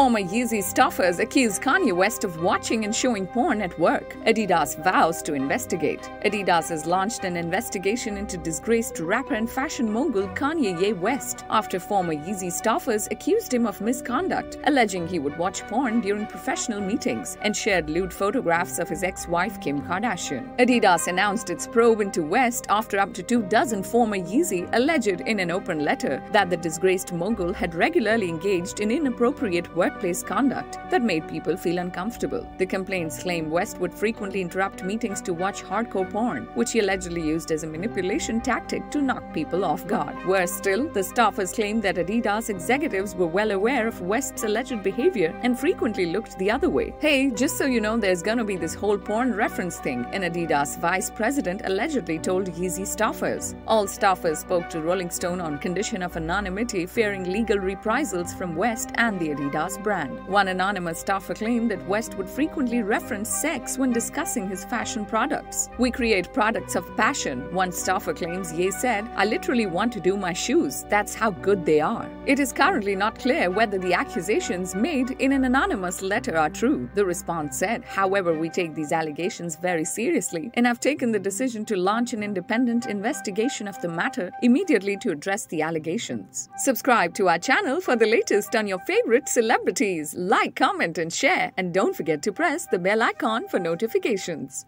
Former Yeezy staffers accuse Kanye West of watching and showing porn at work. Adidas vows to investigate. Adidas has launched an investigation into disgraced rapper and fashion mogul Kanye Ye West after former Yeezy staffers accused him of misconduct, alleging he would watch porn during professional meetings and shared lewd photographs of his ex-wife Kim Kardashian. Adidas announced its probe into West after up to two dozen former Yeezy alleged in an open letter that the disgraced mogul had regularly engaged in inappropriate workplace conduct that made people feel uncomfortable. The complaints claim West would frequently interrupt meetings to watch hardcore porn, which he allegedly used as a manipulation tactic to knock people off guard. Worse still, the staffers claimed that Adidas executives were well aware of West's alleged behavior and frequently looked the other way. Hey, just so you know, there's gonna be this whole porn reference thing, an Adidas vice president allegedly told Yeezy staffers. All staffers spoke to Rolling Stone on condition of anonymity, fearing legal reprisals from West and the Adidas brand. One anonymous staffer claimed that West would frequently reference sex when discussing his fashion products. We create products of passion, one staffer claims Ye said, I literally want to do my shoes. That's how good they are. It is currently not clear whether the accusations made in an anonymous letter are true, the response said. However, we take these allegations very seriously and have taken the decision to launch an independent investigation of the matter immediately to address the allegations. Subscribe to our channel for the latest on your favorite celebrities celebrities. Like, comment, and share. And don't forget to press the bell icon for notifications.